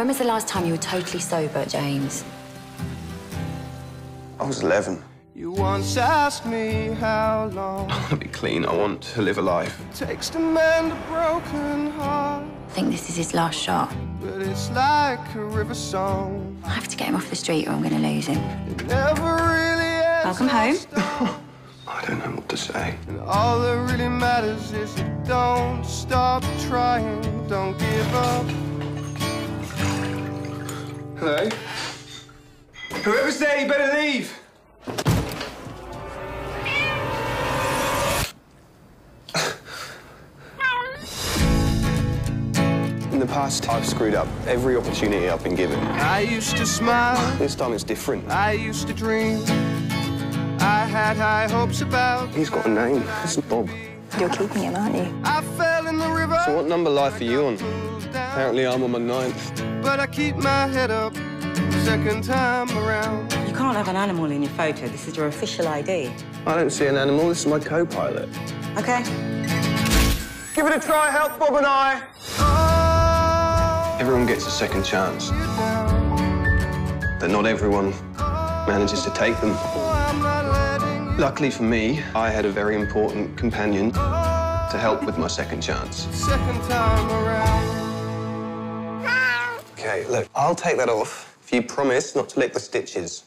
When was the last time you were totally sober, James? I was 11. You once asked me how long I want to be clean. I want to live a life. it takes to mend a broken heart. I think this is his last shot. But it's like a river song. I have to get him off the street or I'm going to lose him. It never really. Welcome home. I don't know what to say. And all that really matters is you don't stop trying, don't give up. Hello? Whoever's there, you better leave. In the past, I've screwed up every opportunity I've been given. I used to smile, This time it's different. I used to dream. I had high hopes about. He's got a name. It's Bob. You're keeping him, aren't you? I fell in the river. So what number life are you on? Apparently I'm on my ninth. But I keep my head up second time around. You can't have an animal in your photo. This is your official ID. I don't see an animal. This is my co-pilot. Okay. Give it a try. Help Bob and I. Oh, Everyone gets a second chance, but not everyone manages to take them. Oh, I'm not letting Luckily for me, I had a very important companion to help with my second chance. second time around. Okay, look, I'll take that off if you promise not to lick the stitches.